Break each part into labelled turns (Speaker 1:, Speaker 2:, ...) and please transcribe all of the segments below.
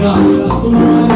Speaker 1: が。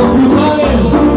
Speaker 1: los.